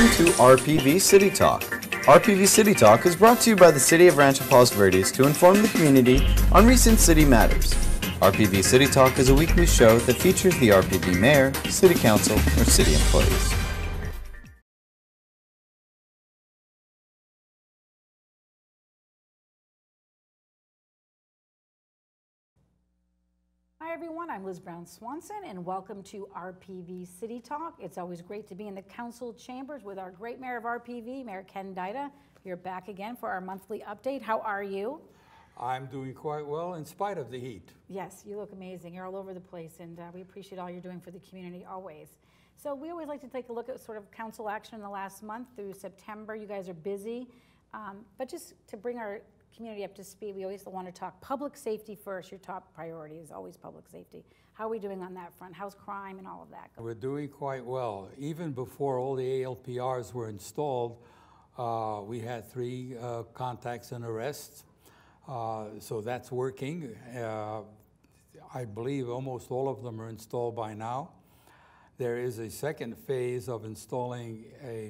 Welcome to RPV City Talk. RPV City Talk is brought to you by the City of Rancho Palos Verdes to inform the community on recent city matters. RPV City Talk is a weekly show that features the RPV mayor, city council, or city employees. Hi, everyone. I'm Liz Brown Swanson, and welcome to RPV City Talk. It's always great to be in the council chambers with our great mayor of RPV, Mayor Ken Dyda. You're back again for our monthly update. How are you? I'm doing quite well in spite of the heat. Yes, you look amazing. You're all over the place, and uh, we appreciate all you're doing for the community always. So we always like to take a look at sort of council action in the last month through September. You guys are busy, um, but just to bring our community up to speed, we always want to talk public safety first. Your top priority is always public safety. How are we doing on that front? How's crime and all of that? Going? We're doing quite well. Even before all the ALPRs were installed, uh, we had three uh, contacts and arrests. Uh, so that's working. Uh, I believe almost all of them are installed by now. There is a second phase of installing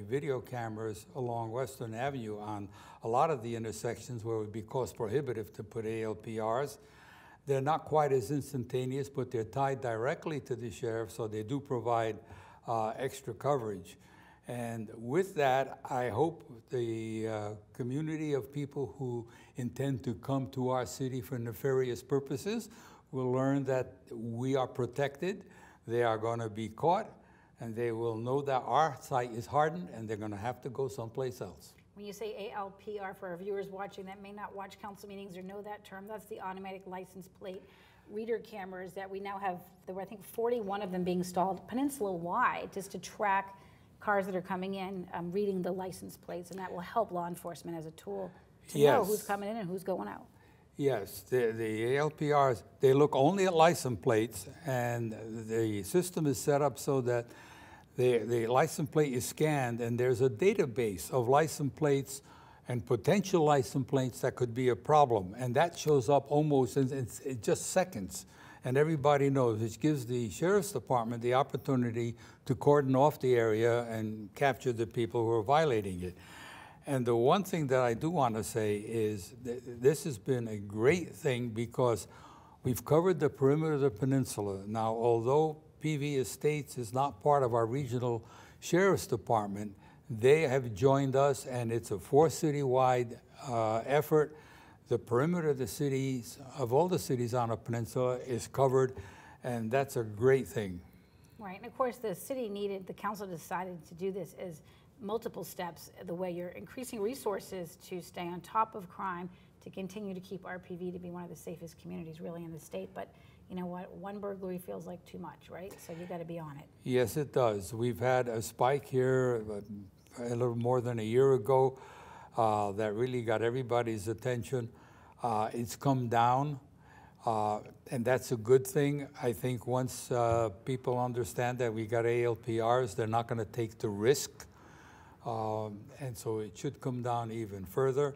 video cameras along Western Avenue on a lot of the intersections where it would be cost prohibitive to put ALPRs. They're not quite as instantaneous, but they're tied directly to the sheriff, so they do provide uh, extra coverage. And with that, I hope the uh, community of people who intend to come to our city for nefarious purposes will learn that we are protected they are going to be caught and they will know that our site is hardened and they're going to have to go someplace else. When you say ALPR, for our viewers watching that may not watch council meetings or know that term, that's the automatic license plate reader cameras that we now have, there were I think 41 of them being installed peninsula-wide just to track cars that are coming in, um, reading the license plates, and that will help law enforcement as a tool to yes. know who's coming in and who's going out. Yes, the, the ALPRs, they look only at license plates, and the system is set up so that the, the license plate is scanned, and there's a database of license plates and potential license plates that could be a problem. And that shows up almost in, in, in just seconds. And everybody knows, which gives the Sheriff's Department the opportunity to cordon off the area and capture the people who are violating it. And the one thing that I do want to say is th this has been a great thing because we've covered the perimeter of the peninsula. Now, although PV Estates is not part of our regional sheriff's department, they have joined us and it's a four citywide uh, effort. The perimeter of the cities, of all the cities on the peninsula is covered and that's a great thing. Right, and of course the city needed, the council decided to do this as multiple steps, the way you're increasing resources to stay on top of crime, to continue to keep RPV to be one of the safest communities really in the state. But you know what, one burglary feels like too much, right? So you got to be on it. Yes, it does. We've had a spike here a little more than a year ago uh, that really got everybody's attention. Uh, it's come down. Uh, and that's a good thing. I think once uh, people understand that we got ALPRs, they're not going to take the risk um, and so it should come down even further.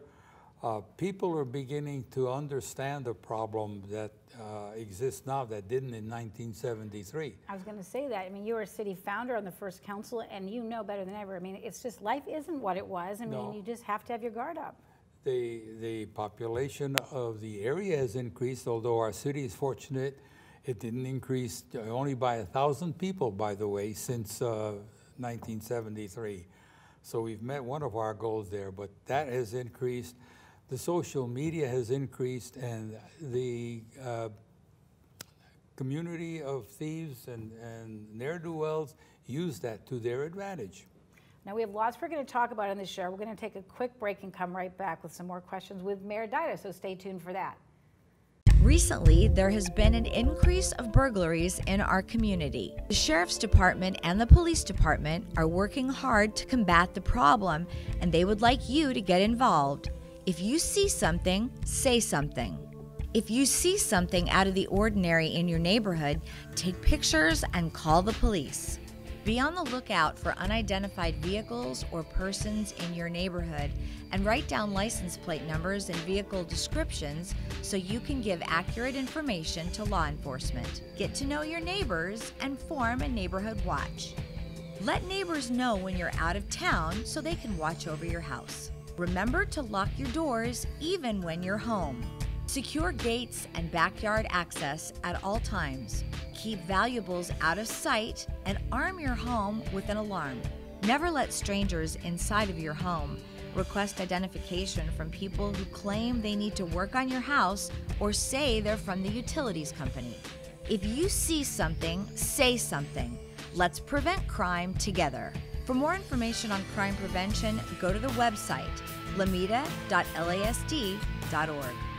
Uh, people are beginning to understand the problem that uh, exists now that didn't in 1973. I was going to say that. I mean, you were a city founder on the first council, and you know better than ever. I mean, it's just life isn't what it was. I mean, no. you just have to have your guard up. The, the population of the area has increased, although our city is fortunate. It didn't increase only by a thousand people, by the way, since uh, 1973. So we've met one of our goals there, but that has increased. The social media has increased, and the uh, community of thieves and, and ne'er-do-wells use that to their advantage. Now we have lots we're going to talk about in this show. We're going to take a quick break and come right back with some more questions with Mayor Dyda, so stay tuned for that. Recently, there has been an increase of burglaries in our community. The Sheriff's Department and the Police Department are working hard to combat the problem, and they would like you to get involved. If you see something, say something. If you see something out of the ordinary in your neighborhood, take pictures and call the police. Be on the lookout for unidentified vehicles or persons in your neighborhood and write down license plate numbers and vehicle descriptions so you can give accurate information to law enforcement. Get to know your neighbors and form a neighborhood watch. Let neighbors know when you're out of town so they can watch over your house. Remember to lock your doors even when you're home. Secure gates and backyard access at all times. Keep valuables out of sight and arm your home with an alarm. Never let strangers inside of your home. Request identification from people who claim they need to work on your house or say they're from the utilities company. If you see something, say something. Let's prevent crime together. For more information on crime prevention, go to the website lomita.lasd.org.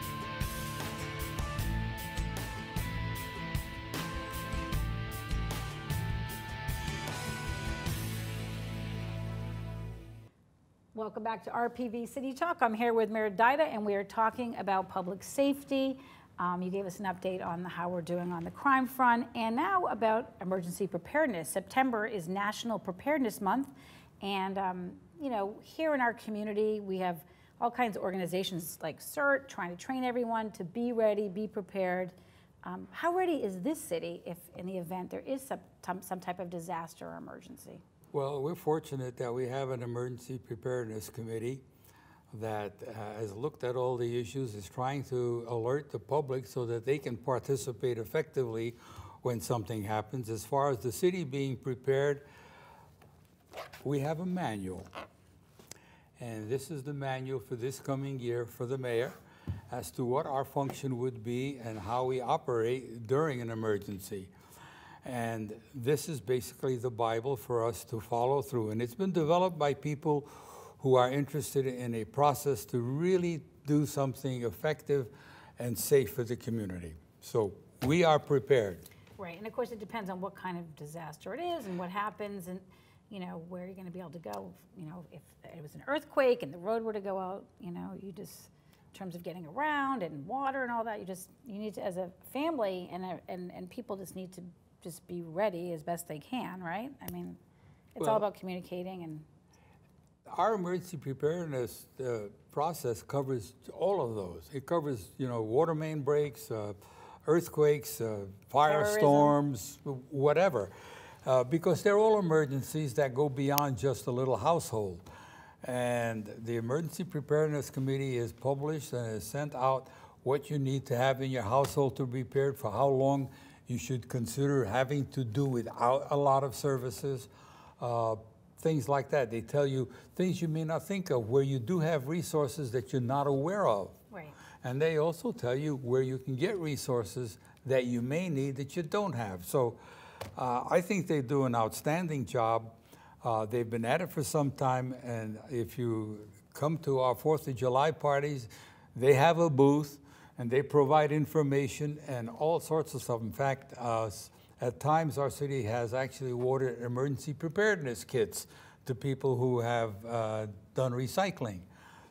Welcome back to RPV City Talk. I'm here with Mayor Dyda, and we are talking about public safety. Um, you gave us an update on the, how we're doing on the crime front, and now about emergency preparedness. September is National Preparedness Month, and um, you know, here in our community, we have all kinds of organizations like CERT trying to train everyone to be ready, be prepared. Um, how ready is this city if, in the event there is some, some type of disaster or emergency? Well, we're fortunate that we have an emergency preparedness committee that uh, has looked at all the issues, is trying to alert the public so that they can participate effectively when something happens. As far as the city being prepared, we have a manual. And this is the manual for this coming year for the mayor as to what our function would be and how we operate during an emergency. And this is basically the Bible for us to follow through. And it's been developed by people who are interested in a process to really do something effective and safe for the community. So we are prepared. Right, and of course, it depends on what kind of disaster it is and what happens and, you know, where you're gonna be able to go. You know, if it was an earthquake and the road were to go out, you know, you just, in terms of getting around and water and all that, you just, you need to, as a family and, and, and people just need to just be ready as best they can, right? I mean, it's all about communicating and, Our emergency preparedness uh, process covers all of those. It covers, you know, water main breaks, uh, earthquakes, uh, firestorms, whatever, uh, because they're all emergencies that go beyond just a little household. And the Emergency Preparedness Committee is published and has sent out what you need to have in your household to be prepared for how long you should consider having to do without a lot of services. Uh, things like that. They tell you things you may not think of, where you do have resources that you're not aware of. right. And they also tell you where you can get resources that you may need that you don't have. So uh, I think they do an outstanding job. Uh, they've been at it for some time, and if you come to our Fourth of July parties, they have a booth and they provide information and all sorts of stuff. In fact, uh, at times our city has actually awarded emergency preparedness kits to people who have uh, done recycling.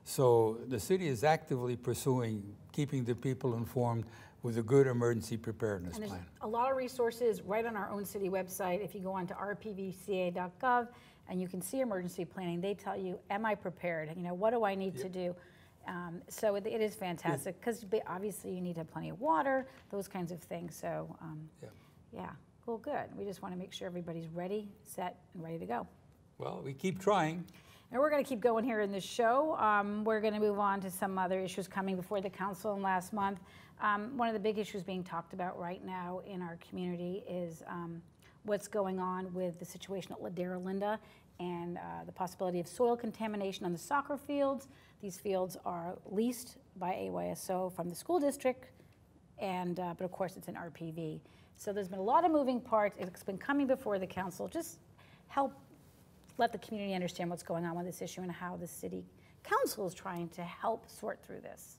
So the city is actively pursuing keeping the people informed with a good emergency preparedness And there's plan. a lot of resources right on our own city website. If you go on to rpvca.gov and you can see emergency planning, they tell you, am I prepared? You know, what do I need to do? Um, So it it is fantastic, because obviously you need to have plenty of water, those kinds of things, so, um, Yeah. yeah, well, good. We just want to make sure everybody's ready, set, and ready to go. Well, we keep trying. And we're going to keep going here in this show. Um, we're going to move on to some other issues coming before the council in last month. Um, one of the big issues being talked about right now in our community is um, what's going on with the situation at Ladera Linda and uh, the possibility of soil contamination on the soccer fields. These fields are leased by AYSO from the school district, and uh, but of course it's an RPV. So there's been a lot of moving parts. It's been coming before the council. Just help let the community understand what's going on with this issue and how the city council is trying to help sort through this.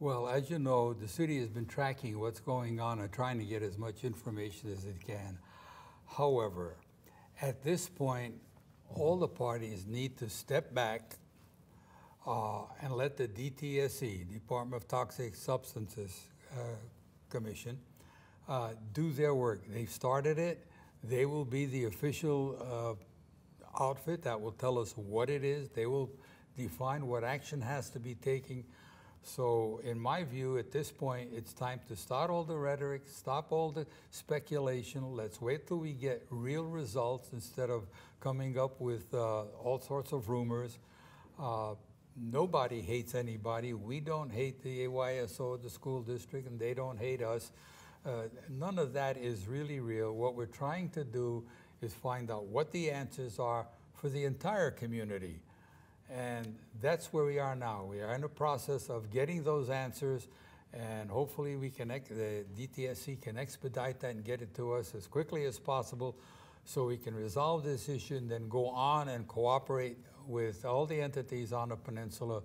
Well, as you know, the city has been tracking what's going on and trying to get as much information as it can. However, at this point, all the parties need to step back uh, and let the DTSC, Department of Toxic Substances uh, Commission, uh, do their work. They've started it. They will be the official uh, outfit that will tell us what it is. They will define what action has to be taken. So in my view, at this point, it's time to start all the rhetoric, stop all the speculation. Let's wait till we get real results instead of coming up with uh, all sorts of rumors. Uh, nobody hates anybody. We don't hate the AYSO, the school district, and they don't hate us. Uh, none of that is really real. What we're trying to do is find out what the answers are for the entire community. And that's where we are now. We are in the process of getting those answers, and hopefully we can, the DTSC can expedite that and get it to us as quickly as possible so we can resolve this issue and then go on and cooperate with all the entities on the peninsula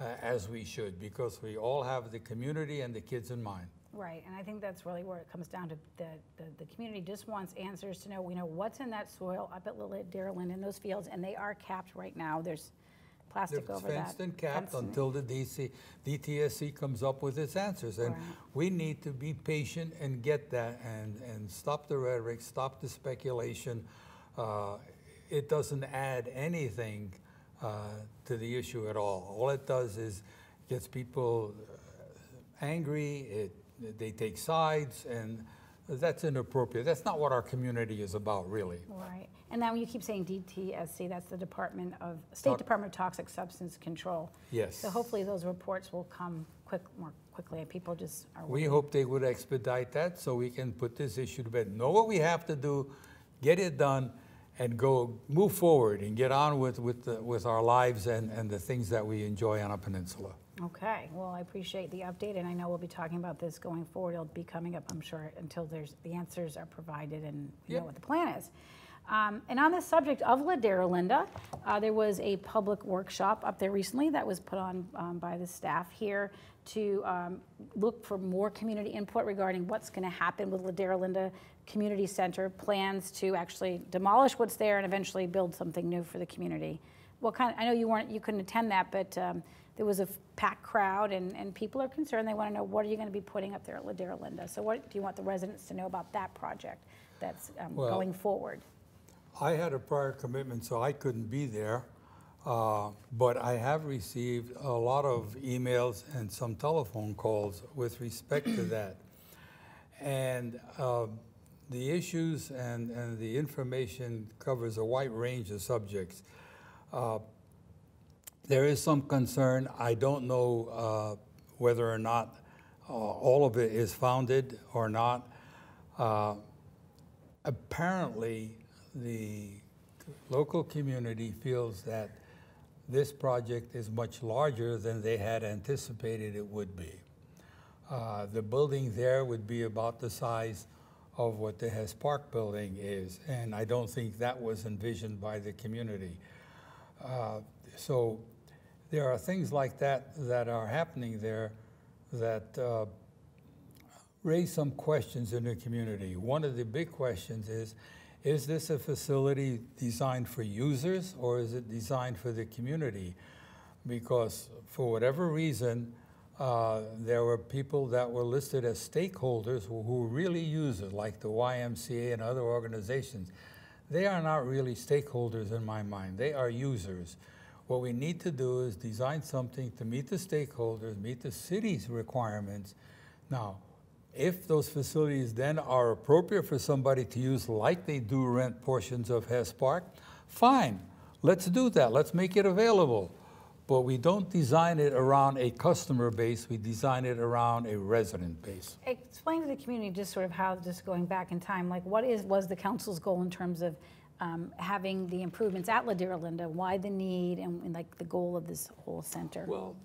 uh, as we should, because we all have the community and the kids in mind. Right, and I think that's really where it comes down to, the, the, the community just wants answers to know, we know what's in that soil up at Lilith, Darrell and in those fields, and they are capped right now, there's plastic It's over that. fenced and capped Fenced until the DC, DTSC comes up with its answers. And Right. we need to be patient and get that and, and stop the rhetoric, stop the speculation. Uh, It doesn't add anything uh, to the issue at all. All it does is gets people uh, angry, it, they take sides, and that's inappropriate. That's not what our community is about, really. Right, and now you keep saying DTSC, that's the Department of, State Department of Toxic Substance Control. Yes. So hopefully those reports will come quick, more quickly, and people just are. We hope they would expedite that so we can put this issue to bed. Know what we have to do, get it done, and go, move forward and get on with, with, the- with our lives and, and the things that we enjoy on a peninsula. Okay, well, I appreciate the update, and I know we'll be talking about this going forward. It'll be coming up, I'm sure, until there's, the answers are provided and we know what the plan is. Um, And on the subject of Ladera, Linda, uh, there was a public workshop up there recently that was put on um, by the staff here to um, look for more community input regarding what's going to happen with Ladera Linda Community Center, plans to actually demolish what's there and eventually build something new for the community. What kind, I know you weren't, you couldn't attend that, but um, there was a packed crowd and, and people are concerned. They want to know, what are you going to be putting up there at Ladera Linda? So what do you want the residents to know about that project that's um, Well- going forward? I had a prior commitment, so I couldn't be there. Uh, But I have received a lot of emails and some telephone calls with respect to that. And um, the issues and, and the information covers a wide range of subjects. Uh, There is some concern. I don't know uh, whether or not uh, all of it is founded or not. Uh, Apparently, the local community feels that this project is much larger than they had anticipated it would be. Uh, The building there would be about the size of what the Hesse Park building is, and I don't think that was envisioned by the community. Uh, So there are things like that that are happening there that uh, raise some questions in the community. One of the big questions is, is this a facility designed for users or is it designed for the community? Because for whatever reason, uh, there were people that were listed as stakeholders who, who really use it, like the YMCA and other organizations. They are not really stakeholders in my mind. They are users. What we need to do is design something to meet the stakeholders, meet the city's requirements. Now, if those facilities then are appropriate for somebody to use like they do rent portions of Hesse Park, fine, let's do that, let's make it available. But we don't design it around a customer base, we design it around a resident base. Explain to the community just sort of how, just going back in time, like what is, was the council's goal in terms of um, having the improvements at Ladera Linda? Why the need and and, like the goal of this whole center? Well,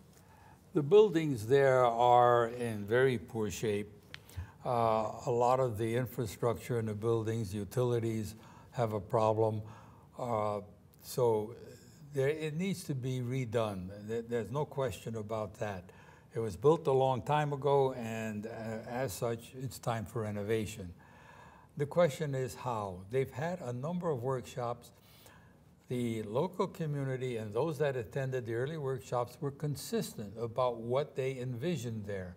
the buildings there are in very poor shape. Uh, A lot of the infrastructure in the buildings, utilities have a problem. Uh, So there, it needs to be redone. There- There's no question about that. It was built a long time ago, and uh, as such, it's time for renovation. The question is how? They've had a number of workshops. The local community and those that attended the early workshops were consistent about what they envisioned there.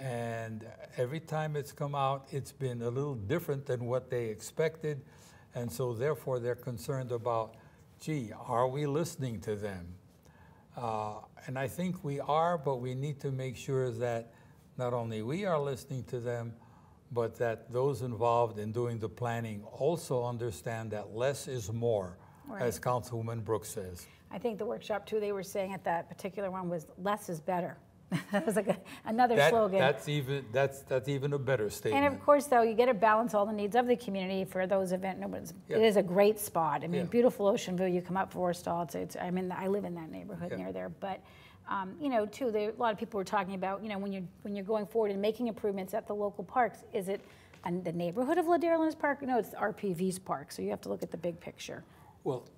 And every time it's come out, it's been a little different than what they expected. And so therefore, they're concerned about, gee, are we listening to them? Uh, And I think we are, but we need to make sure that not only we are listening to them, but that those involved in doing the planning also understand that less is more, as Councilwoman Brooks says. I think the workshop too, they were saying at that particular one was less is better. That was like a- another That- slogan. That's even, that's, that's even a better statement. And of course, though, you get to balance all the needs of the community for those event, no, it's- it Yeah. is a great spot. I mean, Yeah. beautiful ocean view, you come up Forrestal, it's, it's, I mean, I live in that neighborhood Yeah. near there, but, um, you know, too, there, a lot of people were talking about, you know, when you're, when you're going forward and making improvements at the local parks, is it on the neighborhood of Ladera Linda Park? No, it's RPV's park, so you have to look at the big picture. Well,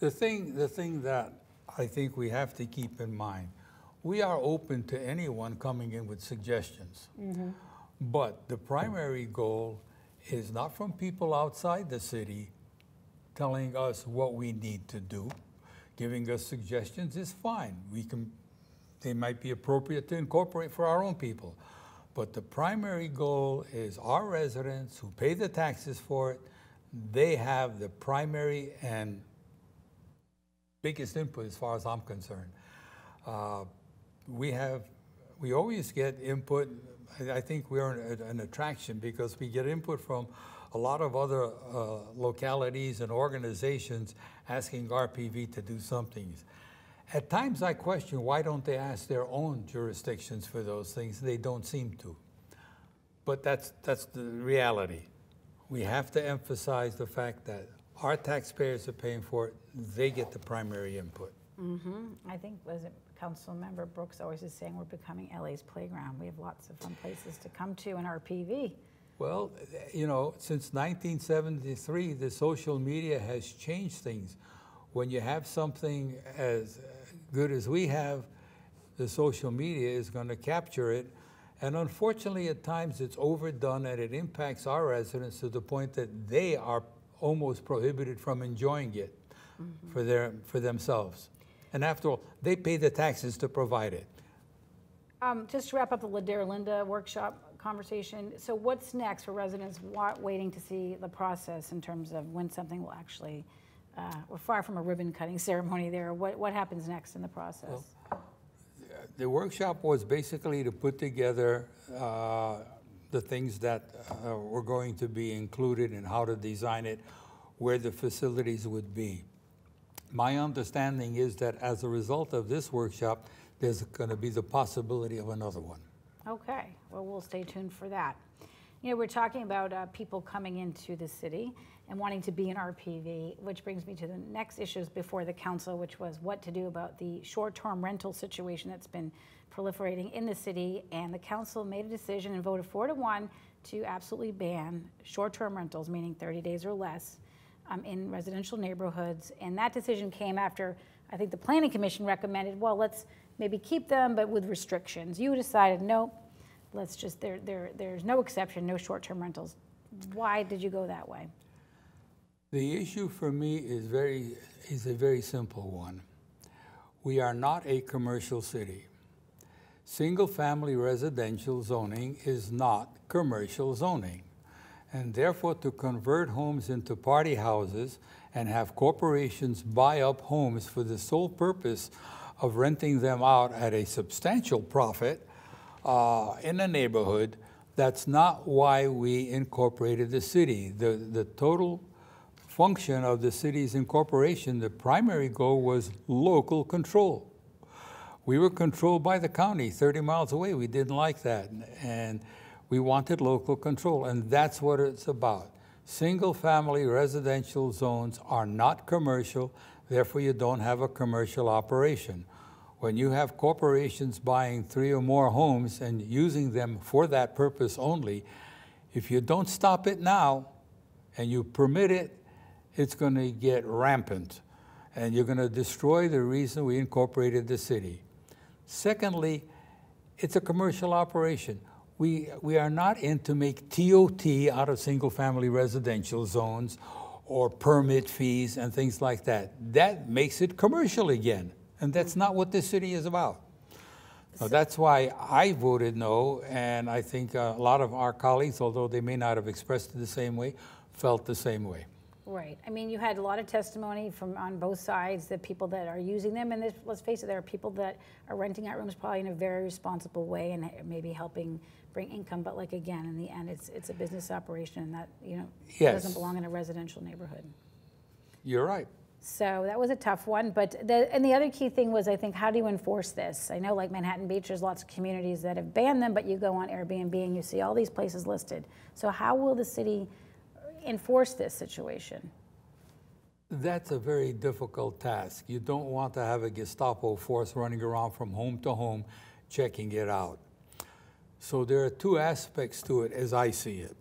the thing, the thing that I think we have to keep in mind, we are open to anyone coming in with suggestions. But the primary goal is not from people outside the city telling us what we need to do. Giving us suggestions is fine. We can, they might be appropriate to incorporate for our own people. But the primary goal is our residents who pay the taxes for it, they have the primary and biggest input as far as I'm concerned. Uh, we have, we always get input. I, think we're an, an attraction because we get input from a lot of other uh, localities and organizations asking RPV to do something. At times I question why don't they ask their own jurisdictions for those things? They don't seem to. But that's, that's the reality. We have to emphasize the fact that our taxpayers are paying for it, they get the primary input. Mm-hmm. I think, was it Council Member Brooks always is saying we're becoming LA's playground. We have lots of fun places to come to in our PV. Well, you know, since 1973, the social media has changed things. When you have something as good as we have, the social media is going to capture it. And unfortunately, at times it's overdone and it impacts our residents to the point that they are almost prohibited from enjoying it for, their, for themselves. And after all, they pay the taxes to provide it. Um, Just to wrap up the Ladera Linda workshop conversation, so what's next for residents waiting to see the process in terms of when something will actually, uh, we're far from a ribbon cutting ceremony there. What, what happens next in the process? The workshop was basically to put together uh, the things that uh, were going to be included and how to design it, where the facilities would be. My understanding is that as a result of this workshop, there's going to be the possibility of another one. Okay, well, we'll stay tuned for that. You know, we're talking about uh, people coming into the city and wanting to be in RPV, which brings me to the next issues before the council, which was what to do about the short-term rental situation that's been proliferating in the city. And the council made a decision and voted four to one to absolutely ban short-term rentals, meaning 30 days or less, um, in residential neighborhoods. And that decision came after, I think the planning commission recommended, well, let's maybe keep them, but with restrictions. You decided, nope, let's just, there, there, there's no exception, no short-term rentals. Why did you go that way? The issue for me is very is a very simple one. We are not a commercial city. Single family residential zoning is not commercial zoning. And therefore to convert homes into party houses and have corporations buy up homes for the sole purpose of renting them out at a substantial profit uh, in a neighborhood, that's not why we incorporated the city. The, the total function of the city's incorporation, the primary goal was local control. We were controlled by the county 30 miles away. We didn't like that. And we wanted local control. And that's what it's about. Single family residential zones are not commercial, therefore, you don't have a commercial operation. When you have corporations buying three or more homes and using them for that purpose only, if you don't stop it now and you permit it, it's going to get rampant and you're going to destroy the reason we incorporated the city. Secondly, it's a commercial operation. We, we are not in to make TOT out of single family residential zones or permit fees and things like that. That makes it commercial again, and that's not what this city is about. So that's why I voted no, and I think uh, a lot of our colleagues, although they may not have expressed it the same way, felt the same way. Right. I mean, you had a lot of testimony from on both sides, the people that are using them, and let's face it, there are people that are renting out rooms probably in a very responsible way and maybe helping bring income. But like again, in the end, it's it's a business operation, and that you know Yes. doesn't belong in a residential neighborhood. You're right. So that was a tough one. But the, and the other key thing was, I think, how do you enforce this? I know, like Manhattan Beach, there's lots of communities that have banned them, but you go on Airbnb and you see all these places listed. So how will the city enforce this situation? That's a very difficult task. You don't want to have a Gestapo force running around from home to home checking it out. So there are two aspects to it as I see it.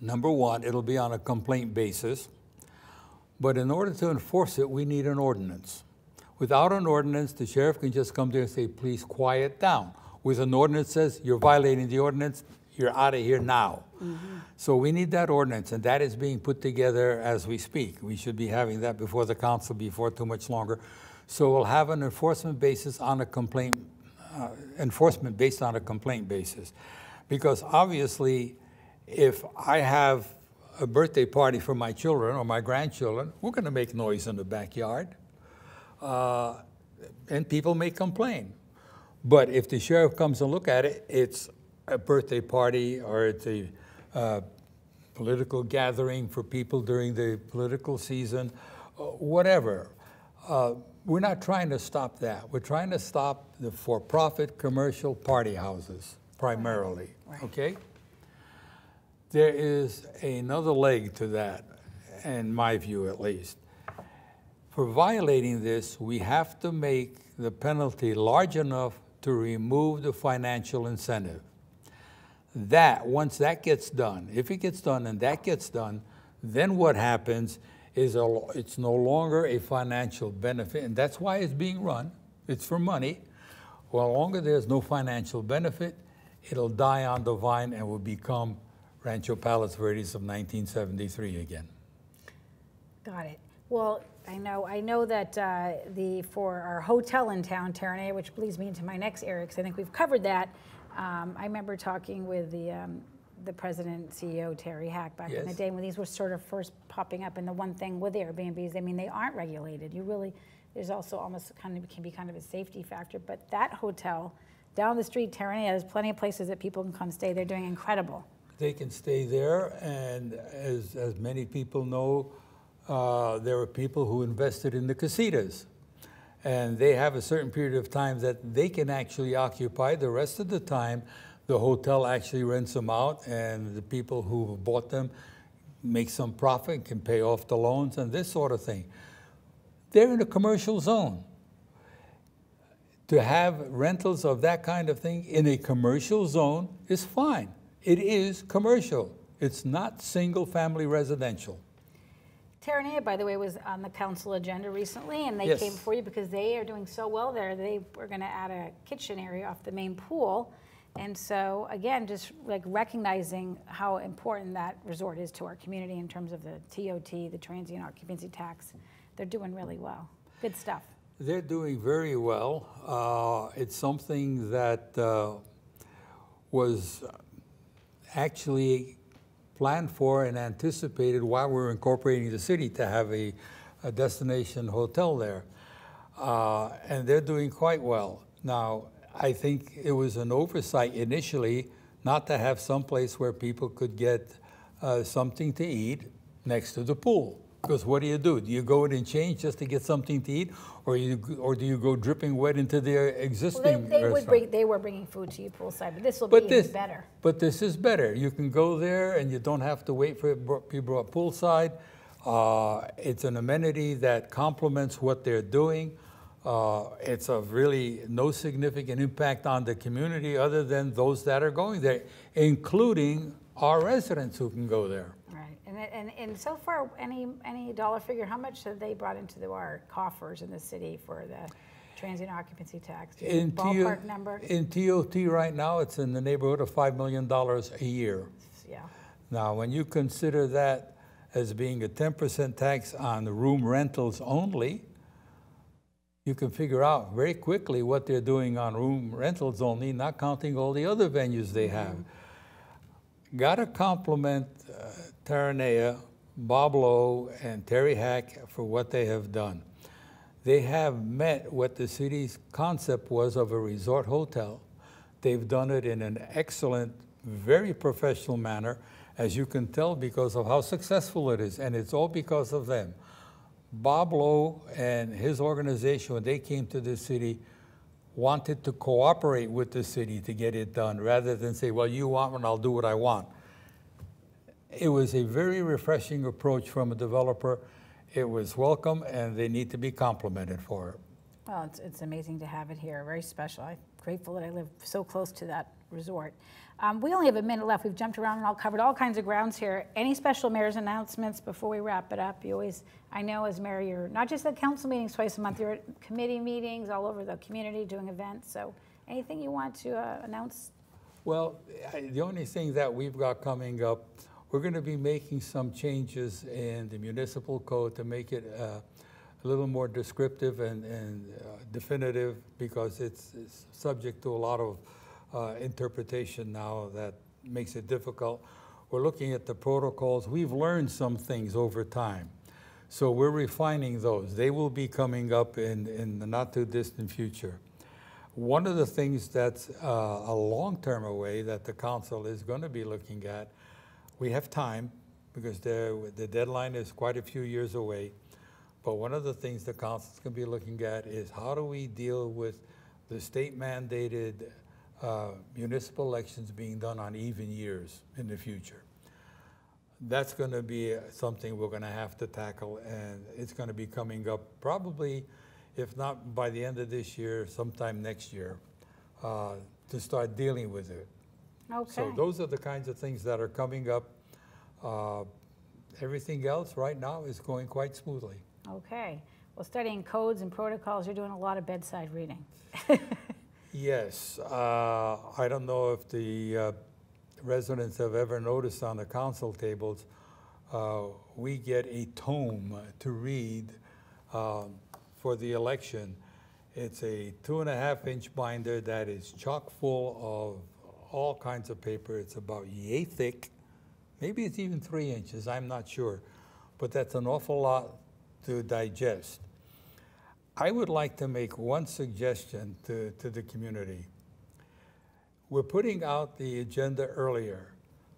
Number one, it'll be on a complaint basis, but in order to enforce it, we need an ordinance. Without an ordinance, the sheriff can just come there and say, please quiet down. With an ordinance says, you're violating the ordinance, you're out of here now. So we need that ordinance, and that is being put together as we speak. We should be having that before the council before too much longer. So we'll have an enforcement basis on a complaint, uh, enforcement based on a complaint basis. Because obviously, if I have a birthday party for my children or my grandchildren, we're gonna make noise in the backyard. Uh, and people may complain. But if the sheriff comes and look at it, it's a birthday party or it's a uh, political gathering for people during the political season, uh, whatever. Uh, we're not trying to stop that. We're trying to stop the for-profit commercial party houses primarily, okay? There is another leg to that, in my view at least. For violating this, we have to make the penalty large enough to remove the financial incentive. That, once that gets done, if it gets done and that gets done, then what happens is a, it's no longer a financial benefit, and that's why it's being run. It's for money. Well, longer there's no financial benefit, it'll die on the vine and will become Rancho Palos Verdes of 1973 again. Got it. Well, I know, I know that uh, the, for our hotel in town, Terranea, which leads me into my next area, because I think we've covered that. Um, I remember talking with the, um, the president, CEO, Terri Haack, back in the day when these were sort of first popping up. And the one thing with the Airbnbs, I mean, they aren't regulated. You really, there's also almost kind of, can be kind of a safety factor. But that hotel down the street, Terranea, there's plenty of places that people can come stay. They're doing incredible. They can stay there, and as, as many people know, uh, there are people who invested in the casitas. And they have a certain period of time that they can actually occupy. The rest of the time, the hotel actually rents them out, and the people who bought them make some profit, can pay off the loans, and this sort of thing. They're in a commercial zone. To have rentals of that kind of thing in a commercial zone is fine. It is commercial. It's not single-family residential. Terranea, by the way, was on the council agenda recently, and they Yes. came for you because they are doing so well there. They were going to add a kitchen area off the main pool. And so, again, just like recognizing how important that resort is to our community in terms of the TOT, the transient occupancy tax. They're doing really well. Good stuff. They're doing very well. Uh, it's something that uh, was actually planned for and anticipated while we were incorporating the city to have a, a destination hotel there. Uh, and they're doing quite well. Now, I think it was an oversight initially not to have some place where people could get uh, something to eat next to the pool. Because what do you do? Do you go in and change just to get something to eat, or you or do you go dripping wet into their Well, they, existing they would bring, they were bringing food to you poolside, but this will be But even this, better. but this is better. You can go there and you don't have to wait for it bro- be brought poolside. Uh, it's an amenity that complements what they're doing. Uh, it's of really no significant impact on the community other than those that are going there, including our residents who can go there. It- and, and so far, any, any dollar figure, how much have they brought into the- our coffers in the city for the transient occupancy tax? In T- Ballpark number? In TOT right now, it's in the neighborhood of $5 million a year. Yeah, Now, when you consider that as being a 10% tax on the room rentals only, you can figure out very quickly what they're doing on room rentals only, not counting all the other venues they mm-hmm. have. Got to compliment uh, Terranea Bob Lowe and Terri Haack for what they have done. They have met what the city's concept was of a resort hotel. They've done it in an excellent, very professional manner, as you can tell because of how successful it is, and it's all because of them. Bob Lowe and his organization, when they came to the city, wanted to cooperate with the city to get it done rather than say, well, you want one, I'll do what I want. It was a very refreshing approach from a developer. It was welcome and they need to be complimented for it. Well, it's, it's amazing to have it here, very special. I'm grateful that I live so close to that resort. Um, we only have a minute left. We've jumped around and all covered all kinds of grounds here. Any special mayor's announcements before we wrap it up? You always, I know as mayor, you're not just at council meetings twice a month, you're at committee meetings all over the community doing events. So anything you want to uh, announce? Well, I- the only thing that we've got coming up, we're going to be making some changes in the municipal code to make it uh, a little more descriptive and, and uh, definitive because it's, it's subject to a lot of uh, interpretation now that makes it difficult. We're looking at the protocols. We've learned some things over time. So we're refining those. They will be coming up in, in the not too distant future. One of the things that's uh, a long term away that the council is going to be looking at, we have time because the, the deadline is quite a few years away. But one of the things the council's going to be looking at is how do we deal with the state mandated uh, municipal elections being done on even years in the future? That's going to be something we're going to have to tackle, and it's going to be coming up probably, if not by the end of this year, sometime next year, uh, to start dealing with it. Okay. So those are the kinds of things that are coming up. Uh, Everything else right now is going quite smoothly. Okay. Well, studying codes and protocols, you're doing a lot of bedside reading. Yes, uh, I don't know if the uh, residents have ever noticed on the council tables, uh, we get a tome to read um, for the election. It's a two and a half inch binder that is chock full of all kinds of paper. It's about yay thick. Maybe it's even three inches, I'm not sure. But that's an awful lot to digest. I would like to make one suggestion to, to the community. We're putting out the agenda earlier.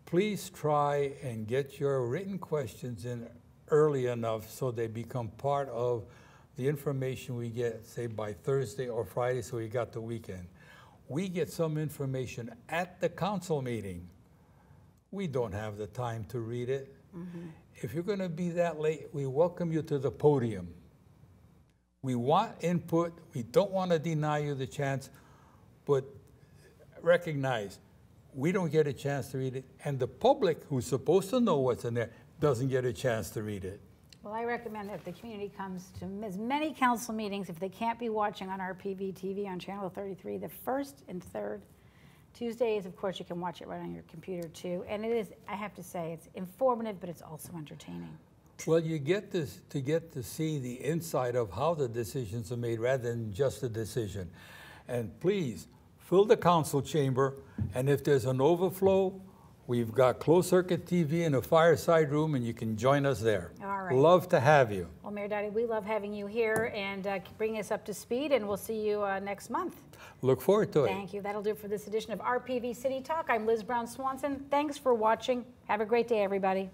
Please try and get your written questions in early enough so they become part of the information we get, say by Thursday or Friday, so we got the weekend. We get some information at the council meeting. We don't have the time to read it. Mm-hmm. If you're going to be that late, we welcome you to the podium. We want input. We don't want to deny you the chance, but recognize we don't get a chance to read it, and the public, who's supposed to know what's in there, doesn't get a chance to read it. Well, I recommend that the community comes to as many council meetings, if they can't be watching on RPV TV on Channel 33, the first and third Tuesdays, of course, you can watch it right on your computer too. And it is, I have to say, it's informative, but it's also entertaining. Well, you get this to get to see the inside of how the decisions are made rather than just a decision. And please fill the council chamber, and if there's an overflow, we've got closed circuit TV in a fireside room, and you can join us there. All right. Love to have you. Well, Mayor Dottie, we love having you here and uh, bringing us up to speed, and we'll see you uh, next month. Look forward to it. Thank you. That'll do it for this edition of RPV City Talk. I'm Liz Brown Swanson. Thanks for watching. Have a great day, everybody.